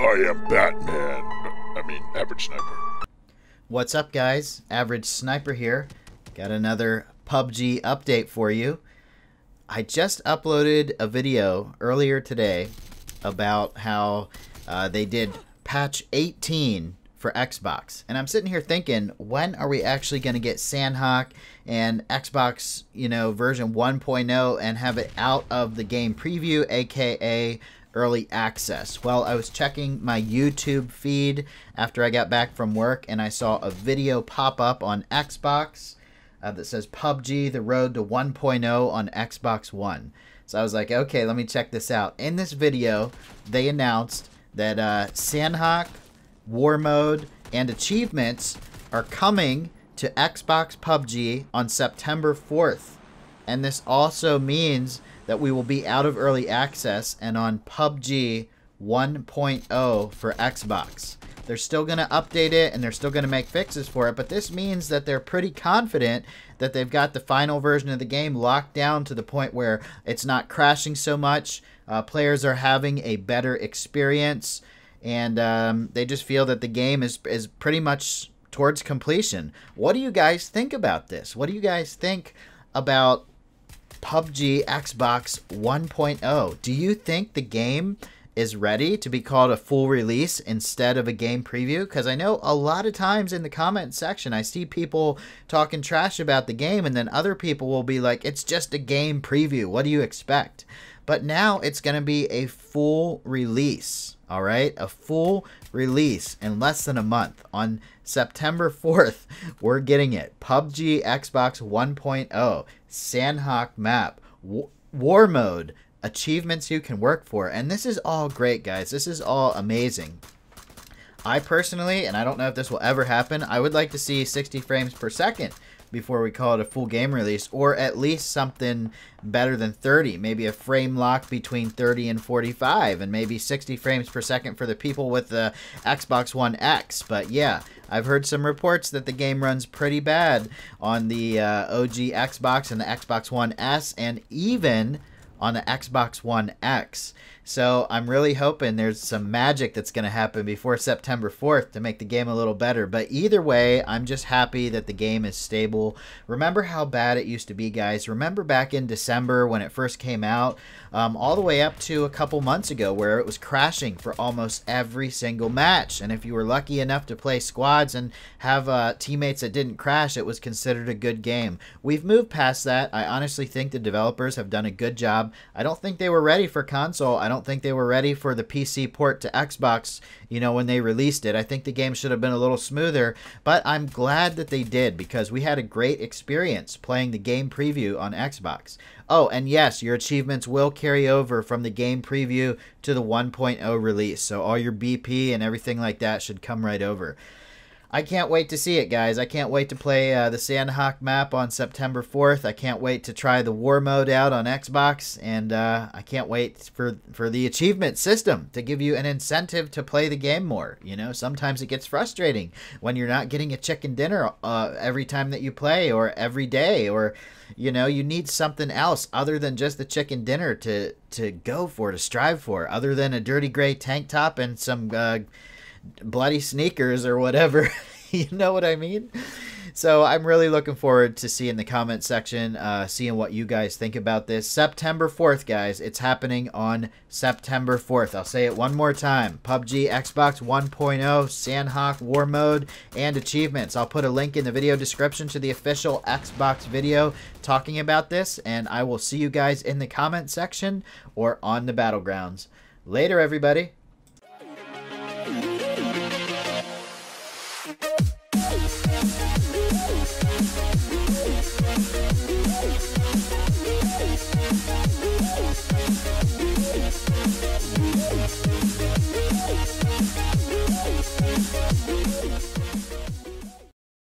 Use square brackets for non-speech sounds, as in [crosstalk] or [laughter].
I am Batman. I mean, average sniper. What's up, guys? Average Sniper here. Got another PUBG update for you. I just uploaded a video earlier today about how uh, they did patch 18 for Xbox. And I'm sitting here thinking, when are we actually going to get Sanhok and Xbox, you know, version 1.0 and have it out of the game preview, aka early access? Well, I was checking my YouTube feed after I got back from work and I saw a video pop up on Xbox uh, that says PUBG The Road to 1.0 on Xbox One. So I was like, okay, let me check this out. In this video, they announced that uh, Sanhok, War Mode, and achievements are coming to Xbox PUBG on September 4th. And this also means that we will be out of early access and on PUBG 1.0 for Xbox. They're still going to update it and they're still going to make fixes for it, but this means that they're pretty confident that they've got the final version of the game locked down to the point where it's not crashing so much. Uh, players are having a better experience and um, they just feel that the game is is pretty much towards completion. What do you guys think about this? What do you guys think about PUBG Xbox 1.0? Do you think the game is ready to be called a full release instead of a game preview? Because I know a lot of times in the comment section, I see people talking trash about the game, and then other people will be like, it's just a game preview. What do you expect? But now it's going to be a full release. All right, a full release in less than a month on September [laughs] 4th. We're getting it. PUBG Xbox 1.0 Sanhok map, War mode, achievements you can work for. And this is all great, guys. This is all amazing. I personally, and I don't know if this will ever happen, I would like to see 60 frames per second before we call it a full game release, or at least something better than 30. Maybe a frame lock between 30 and 45, and maybe 60 frames per second for the people with the Xbox One X. But yeah, I've heard some reports that the game runs pretty bad on the uh, OG Xbox and the Xbox One S, and even on the Xbox One X. So I'm really hoping there's some magic that's going to happen before September 4th to make the game a little better. But either way, I'm just happy that the game is stable. Remember how bad it used to be, guys. Remember back in December when it first came out, um, all the way up to a couple months ago where it was crashing for almost every single match. And if you were lucky enough to play squads and have uh, teammates that didn't crash, it was considered a good game. We've moved past that. I honestly think the developers have done a good job. I don't think they were ready for console. I don't think they were ready for the PC port to Xbox, you know, when they released it. I think the game should have been a little smoother, but I'm glad that they did because we had a great experience playing the game preview on Xbox. Oh, and yes, your achievements will carry over from the game preview to the 1.0 release. So all your BP and everything like that should come right over. I can't wait to see it, guys. I can't wait to play uh, the Sanhok map on September 4th. I can't wait to try the War mode out on Xbox, and uh, I can't wait for for the achievement system to give you an incentive to play the game more. You know, sometimes it gets frustrating when you're not getting a chicken dinner uh, every time that you play, or every day, or you know, you need something else other than just the chicken dinner to to go for, to strive for, other than a dirty gray tank top and some uh, bloody sneakers or whatever. [laughs] you know what I mean? So I'm really looking forward to seeing the comment section, uh, seeing what you guys think about this. September 4th, guys. It's happening on September 4th. I'll say it one more time. PUBG Xbox 1.0, Sanhok War Mode, and achievements. I'll put a link in the video description to the official Xbox video talking about this, and I will see you guys in the comment section or on the battlegrounds. Later, everybody.